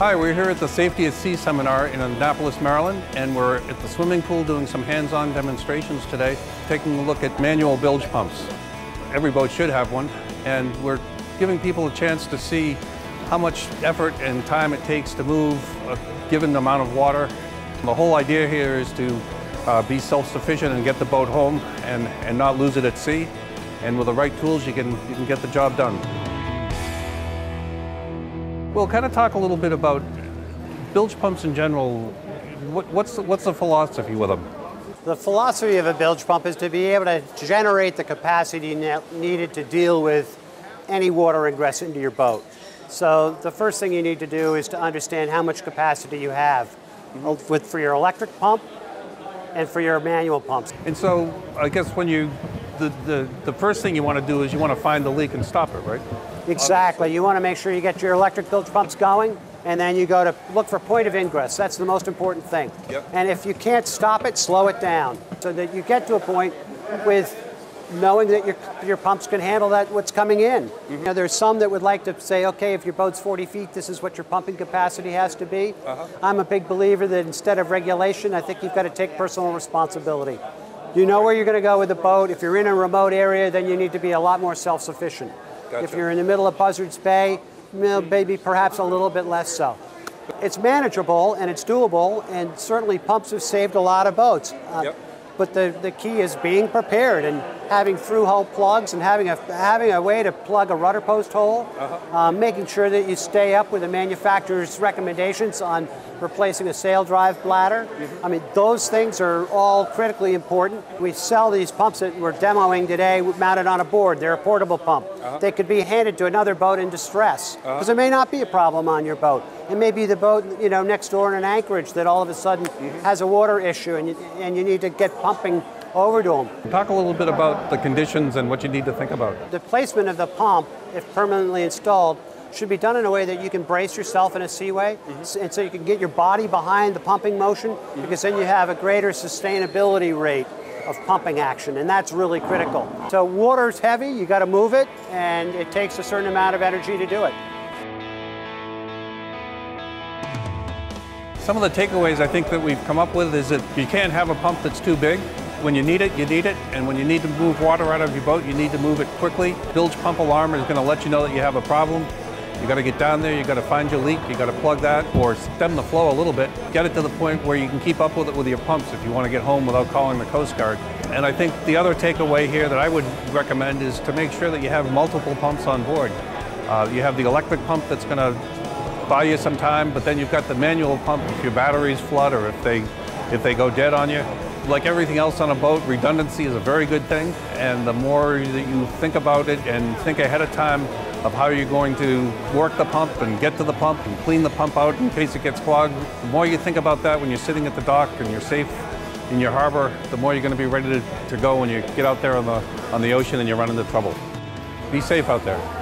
Hi, we're here at the Safety at Sea seminar in Annapolis, Maryland, and we're at the swimming pool doing some hands-on demonstrations today, taking a look at manual bilge pumps. Every boat should have one, and we're giving people a chance to see how much effort and time it takes to move a given amount of water. The whole idea here is to uh, be self-sufficient and get the boat home and, and not lose it at sea. And with the right tools, you can, you can get the job done. We'll kind of talk a little bit about bilge pumps in general. What, what's, the, what's the philosophy with them? The philosophy of a bilge pump is to be able to generate the capacity needed to deal with any water ingress into your boat. So the first thing you need to do is to understand how much capacity you have mm-hmm. with, for your electric pump and for your manual pumps. And so I guess when you, the, the, the first thing you want to do is you want to find the leak and stop it, right? Exactly. You want to make sure you get your electric bilge pumps going, and then you go to look for point of ingress. That's the most important thing. Yep. And if you can't stop it, slow it down so that you get to a point with knowing that your, your pumps can handle that what's coming in. Mm-hmm. You know, there's some that would like to say, okay, if your boat's 40 feet, this is what your pumping capacity has to be. Uh-huh. I'm a big believer that instead of regulation, I think you've got to take personal responsibility. You know where you're going to go with the boat. If you're in a remote area, then you need to be a lot more self-sufficient. Gotcha. If you're in the middle of Buzzards Bay, maybe perhaps a little bit less so. It's manageable and it's doable, and certainly pumps have saved a lot of boats. Uh, yep. But the, the key is being prepared and having through-hull plugs and having a, having a way to plug a rudder post hole, uh-huh. uh, making sure that you stay up with the manufacturer's recommendations on replacing a sail drive bladder. Mm-hmm. I mean, those things are all critically important. We sell these pumps that we're demoing today mounted on a board. They're a portable pump. Uh-huh. They could be handed to another boat in distress because uh-huh. there may not be a problem on your boat. It may be the boat, you know, next door in an anchorage that all of a sudden mm-hmm. has a water issue and you, and you need to get pumping over to them. Talk a little bit about the conditions and what you need to think about. The placement of the pump, if permanently installed, should be done in a way that you can brace yourself in a seaway mm-hmm. and so you can get your body behind the pumping motion mm-hmm. because then you have a greater sustainability rate of pumping action and that's really critical. So water's heavy, you got to move it and it takes a certain amount of energy to do it. Some of the takeaways I think that we've come up with is that you can't have a pump that's too big. When you need it, you need it, and when you need to move water out of your boat, you need to move it quickly. Bilge pump alarm is going to let you know that you have a problem. You got to get down there, you got to find your leak, you got to plug that or stem the flow a little bit. Get it to the point where you can keep up with it with your pumps if you want to get home without calling the Coast Guard. And I think the other takeaway here that I would recommend is to make sure that you have multiple pumps on board. Uh, you have the electric pump that's going to buy you some time, but then you've got the manual pump if your batteries flood or if they, if they go dead on you. Like everything else on a boat, redundancy is a very good thing, and the more that you think about it and think ahead of time of how you're going to work the pump and get to the pump and clean the pump out in case it gets clogged, the more you think about that when you're sitting at the dock and you're safe in your harbor, the more you're going to be ready to, to go when you get out there on the, on the ocean and you run into trouble. Be safe out there.